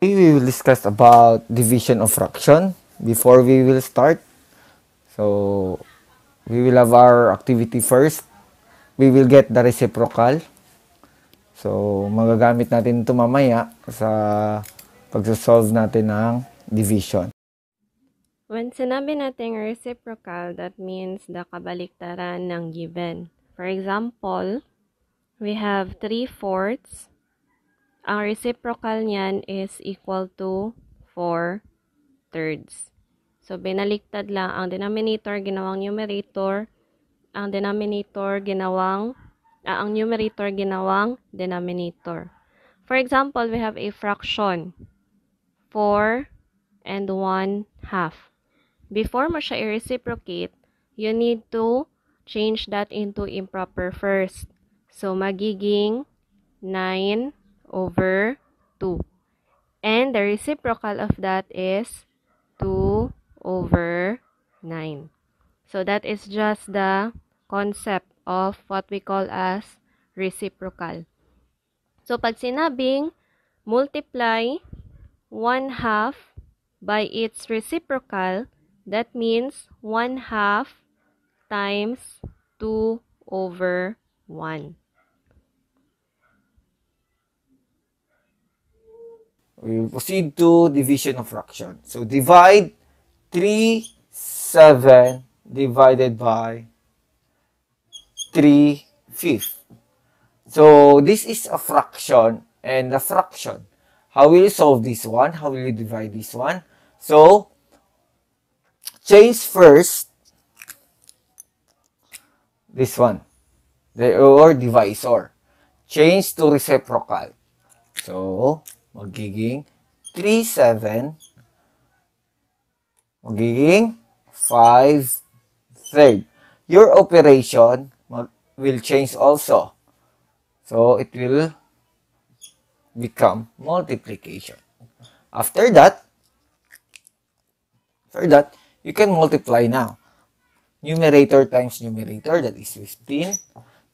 we will discuss about division of fraction before we will start. So, we will have our activity first. We will get the reciprocal. So, magagamit natin ito mamaya sa pagsasolve natin ng division. When sinabi natin reciprocal, that means the kabaliktaran ng given. For example, we have 3 fourths ang reciprocal niyan is equal to 4 thirds. So, binaliktad lang ang denominator ginawang numerator, ang denominator ginawang, uh, ang numerator ginawang denominator. For example, we have a fraction, 4 and 1 half. Before mo siya i-reciprocate, you need to change that into improper first. So, magiging 9 over 2. And the reciprocal of that is 2 over 9. So that is just the concept of what we call as reciprocal. So pag sinabing multiply 1 half by its reciprocal, that means 1 half times 2 over 1. We proceed to division of fraction. So divide 3, 7 divided by 3 fifth. So this is a fraction and a fraction. How will you solve this one? How will you divide this one? So change first this one, the or divisor. Change to reciprocal. So magiging 3, 7, magiging 5, third. Your operation will change also. So, it will become multiplication. After that, after that, you can multiply now. Numerator times numerator, that is 15.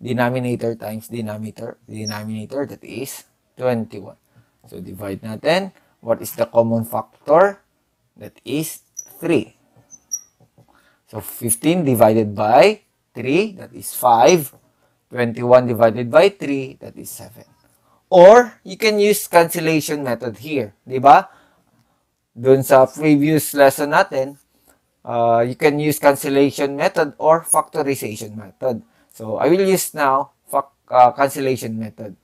Denominator times denominator, denominator, that is 21. So, divide natin. What is the common factor? That is 3. So, 15 divided by 3, that is 5. 21 divided by 3, that is 7. Or, you can use cancellation method here. Di ba? Doon sa previous lesson natin, uh, you can use cancellation method or factorization method. So, I will use now uh, cancellation method.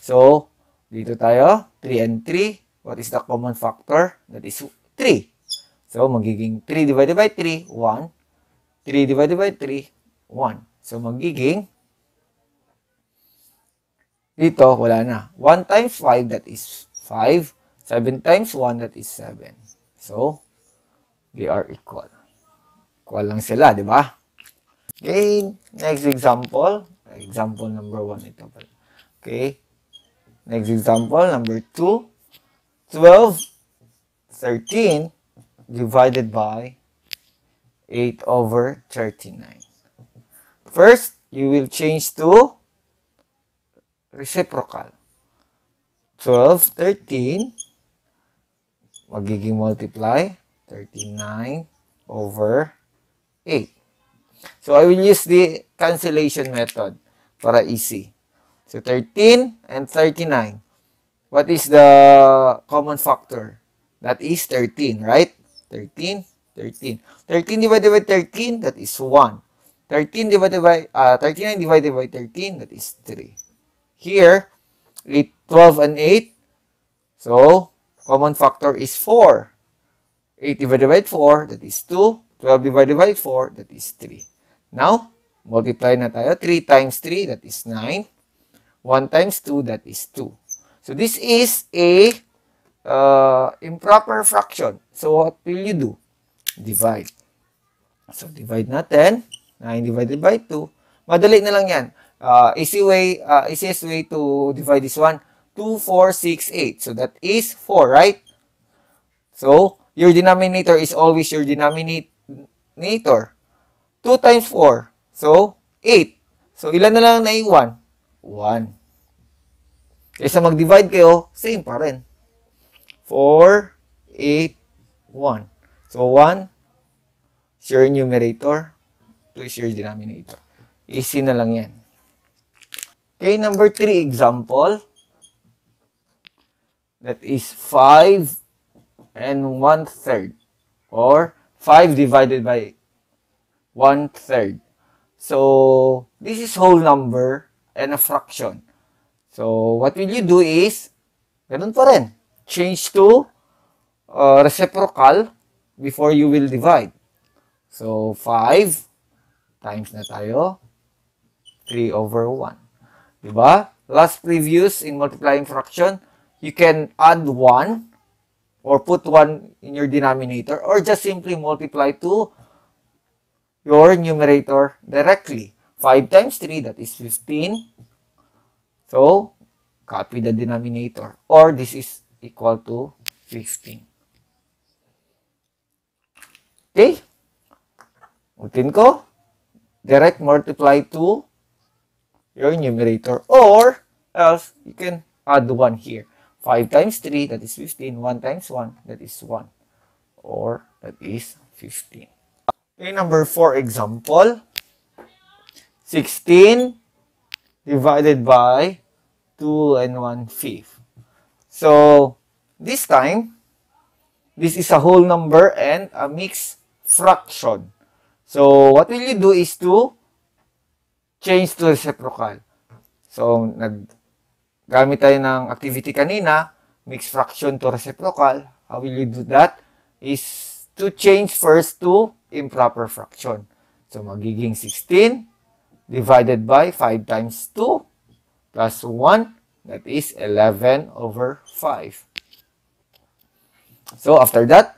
So, dito tayo, 3 and 3. What is the common factor? That is 3. So, magiging 3 divided by 3, 1. 3 divided by 3, 1. So, magiging dito, wala na. 1 times 5, that is 5. 7 times 1, that is 7. So, they are equal. Equal lang sila, di ba? Okay, next example. Example number 1 ito. Okay. Next example, number 2. 12, 13 divided by 8 over 39. First, you will change to reciprocal. 12, 13, magiging multiply, 39 over 8. So, I will use the cancellation method para easy. So 13 and 39. What is the common factor? That is 13, right? 13, 13. 13 divided by 13, that is 1. 13 divided by, uh, 39 divided by 13, that is 3. Here, 8, 12 and 8. So, common factor is 4. 8 divided by 4, that is 2. 12 divided by 4, that is 3. Now, multiply na tayo. 3 times 3, that is 9. 1 times 2, that is 2. So, this is a uh, improper fraction. So, what will you do? Divide. So, divide natin. 9 divided by 2. Madali na lang yan. Uh, easy way, uh, easiest way to divide this one. 2, 4, 6, 8. So, that is 4, right? So, your denominator is always your denominator. 2 times 4. So, 8. So, ilan na lang naiwan? 1. Kaysa mag-divide kayo, same pa rin. 4, 8, 1. So, 1 is your numerator, 2 is your denominator. Easy na lang yan. Okay, number 3 example. That is 5 and 1 third. Or 5 divided by 1 third. So, this is whole number and a fraction. So, what will you do is, ganun pa rin. Change to uh, reciprocal before you will divide. So, 5 times na tayo. 3 over 1. Diba? Last previous in multiplying fraction, you can add 1 or put 1 in your denominator or just simply multiply to your numerator directly. 5 times 3, that is 15. So, copy the denominator. Or this is equal to 15. Okay? Utin ko. Direct multiply to your numerator. Or else, you can add 1 here. 5 times 3, that is 15. 1 times 1, that is 1. Or that is 15. Okay, number 4 example. 16 divided by 2 and 1 fifth. So, this time, this is a whole number and a mixed fraction. So, what will you do is to change to reciprocal. So, nag gamit tayo ng activity kanina, mixed fraction to reciprocal. How will you do that? Is to change first to improper fraction. So, magiging 16 divided by 5 times 2 plus 1, that is 11 over 5. So, after that,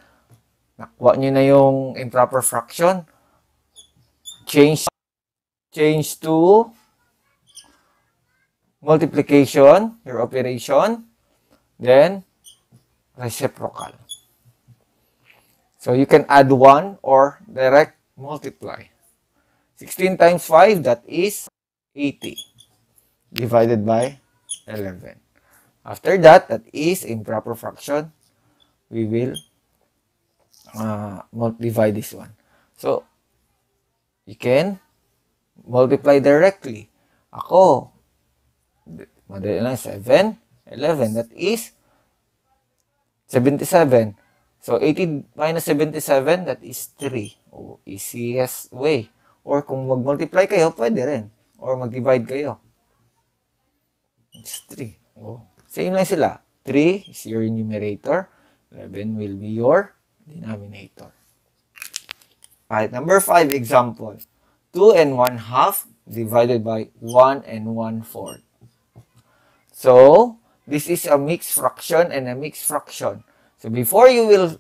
nakuha nyo na yung improper fraction. Change, change to multiplication, your operation, then reciprocal. So you can add 1 or direct multiply. 16 times 5, that is 80 divided by 11. After that, that is improper fraction. We will uh, divide this one. So, you can multiply directly. Ako, madali lang, 7, 11, that is 77. So, 80 minus 77, that is 3. O, easiest way. Or kung mag-multiply kayo, pwede rin. Or mag-divide kayo. It's 3. Oh. Same lang sila. 3 is your numerator. 11 will be your denominator. Alright, number 5 example. 2 and 1 half divided by 1 and 1 fourth. So, this is a mixed fraction and a mixed fraction. So, before you will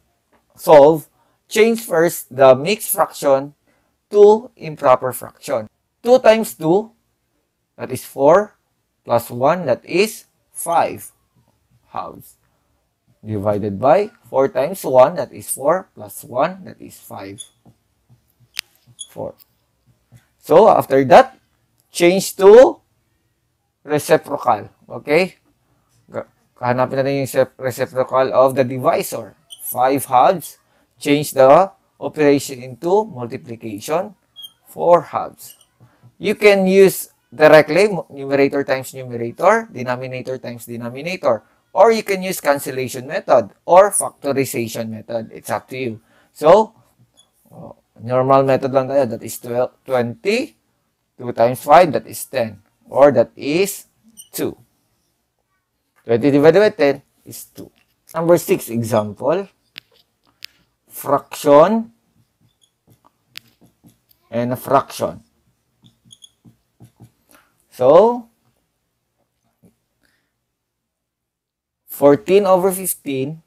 solve, change first the mixed fraction to improper fraction. 2 times 2, that is 4, plus 1, that is 5 halves. Divided by 4 times 1, that is 4, plus 1, that is 5. 4. So, after that, change to reciprocal. Okay? Kahanapin natin yung reciprocal of the divisor. 5 halves. Change the operation into multiplication. 4 halves. You can use directly numerator times numerator, denominator times denominator. Or you can use cancellation method or factorization method. It's up to you. So, oh, normal method lang tayo. That is 12, 20. 2 times 5, that is 10. Or that is 2. 20 divided by 10 is 2. Number 6 example. Fraction and a fraction. So, 14 over 15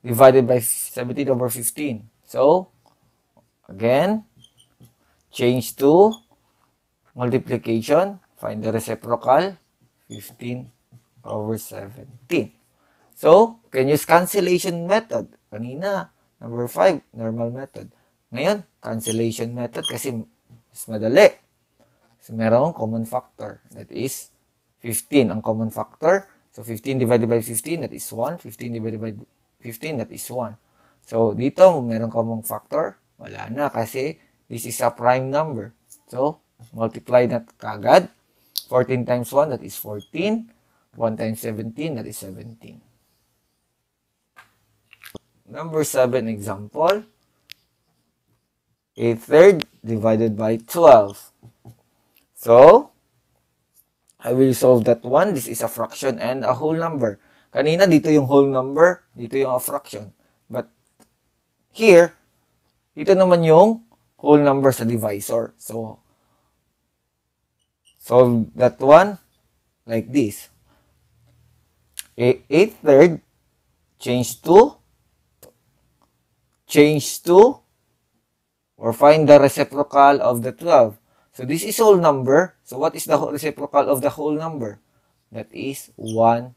divided by 17 over 15. So, again, change to multiplication. Find the reciprocal. 15 over 17. So, can use cancellation method. Kanina, number 5, normal method. Ngayon, cancellation method kasi mas madali. So, meron common factor. That is 15 ang common factor. So, 15 divided by 15, that is 1. 15 divided by 15, that is 1. So, dito, meron mong factor. Wala na kasi this is a prime number. So, multiply na kagad. 14 times 1, that is 14. 1 times 17, that is 17. Number 7 example. A third divided by 12. So, I will solve that one. This is a fraction and a whole number. Kanina, dito yung whole number. Dito yung a fraction. But, here, dito naman yung whole number sa divisor. So, solve that one like this. A 8 third change to change to or find the reciprocal of the 12. So this is whole number. So what is the reciprocal of the whole number? That is 1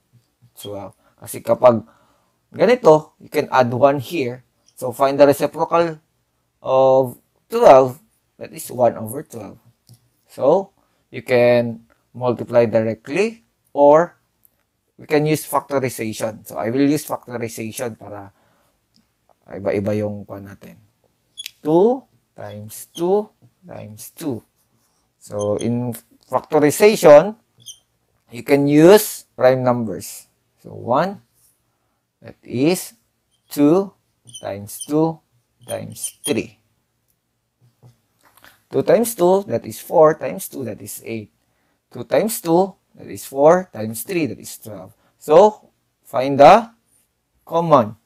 12. Kasi kapag ganito, you can add 1 here. So find the reciprocal of 12. That is 1 over 12. So you can multiply directly or we can use factorization. So I will use factorization para iba-iba yung pa natin. 2 times 2 times 2. So, in factorization, you can use prime numbers. So, 1, that is 2 times 2 times 3. 2 times 2, that is 4 times 2, that is 8. 2 times 2, that is 4 times 3, that is 12. So, find the common.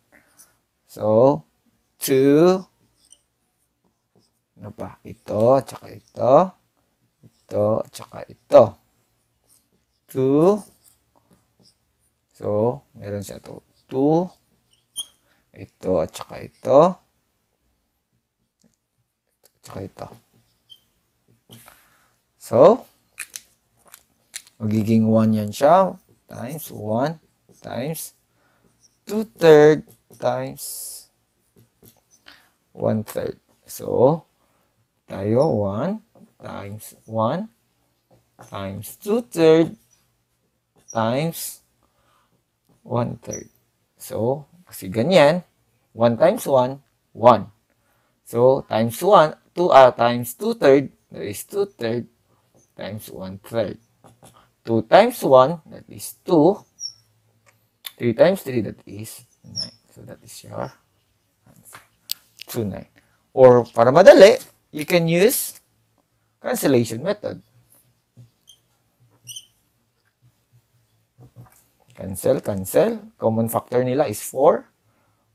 So, 2, ano pa? Ito, tsaka ito. Ito, tsaka ito. 2. So, meron siya to. 2. Ito, at tsaka ito. Tsaka ito. So, magiging 1 yan siya. Times 1 times 2 third times 1 third. So, tayo 1 times 1 times 2 third times 1 third. So, kasi ganyan, 1 times 1, 1. So, times 1, 2 uh, times 2 third, that is 2 third times 1 third. 2 times 1, that is 2. 3 times 3, that is 9. So, that is your answer. 2, 9. Or, para madali, you can use cancellation method. Cancel, cancel. Common factor nila is 4.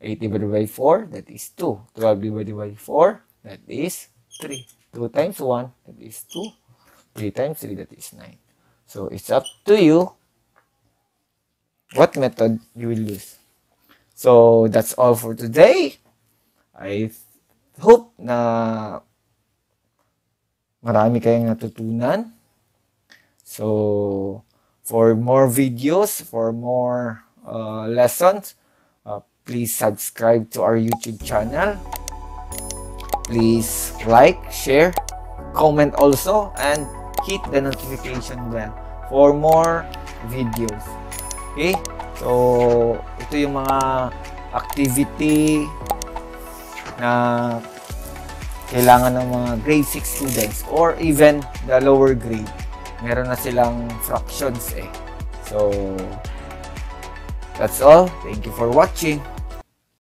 8 divided by 4, that is 2. 12 divided by 4, that is 3. 2 times 1, that is 2. 3 times 3, that is 9. So, it's up to you what method you will use. So, that's all for today. I hope na marami kayong natutunan. So, for more videos, for more uh, lessons, uh, please subscribe to our YouTube channel. Please like, share, comment also, and hit the notification bell for more videos. Okay? So, ito yung mga activity na kailangan ng mga grade 6 students or even the lower grade. Meron na silang fractions eh. So, that's all. Thank you for watching.